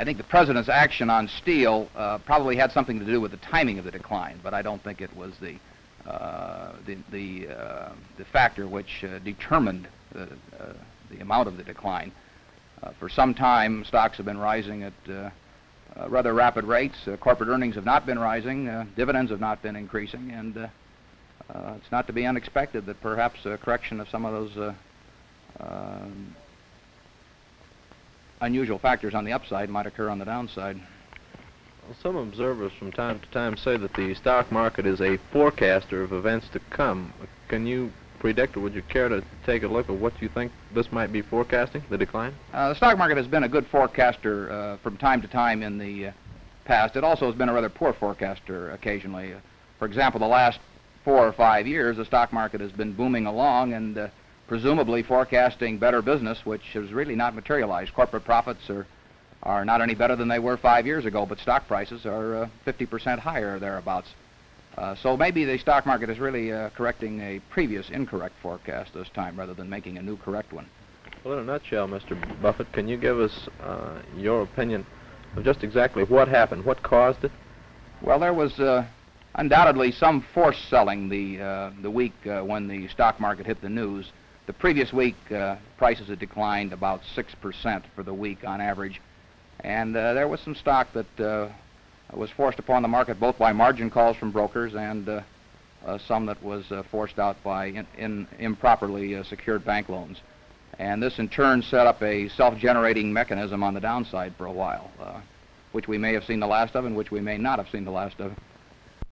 I think the president's action on steel uh, probably had something to do with the timing of the decline, but I don't think it was the uh, the the, uh, the factor which uh, determined the, uh, the amount of the decline. Uh, for some time, stocks have been rising at rather rapid rates. Corporate earnings have not been rising. Dividends have not been increasing, and it's not to be unexpected that perhaps a correction of some of those um, unusual factors on the upside might occur on the downside. Well, some observers from time to time say that the stock market is a forecaster of events to come. Can you predict, or would you care to take a look at what you think this might be forecasting, the decline? Uh, the stock market has been a good forecaster uh, from time to time in the uh, past. It also has been a rather poor forecaster occasionally. Uh, for example, the last four or five years, the stock market has been booming along and uh, presumably forecasting better business, which has really not materialized. Corporate profits are are not any better than they were five years ago, but stock prices are uh, 50% higher thereabouts. Uh, so maybe the stock market is really uh, correcting a previous incorrect forecast this time rather than making a new correct one. Well, in a nutshell, Mr. Buffett, can you give us uh, your opinion of just exactly what happened, what caused it? Well, there was uh, undoubtedly some forced selling the uh, the week uh, when the stock market hit the news. The previous week, uh, prices had declined about six percent for the week on average, and uh, there was some stock that uh, was forced upon the market both by margin calls from brokers and uh, uh, some that was uh, forced out by in, in improperly secured bank loans. And this in turn set up a self-generating mechanism on the downside for a while, which we may have seen the last of and which we may not have seen the last of.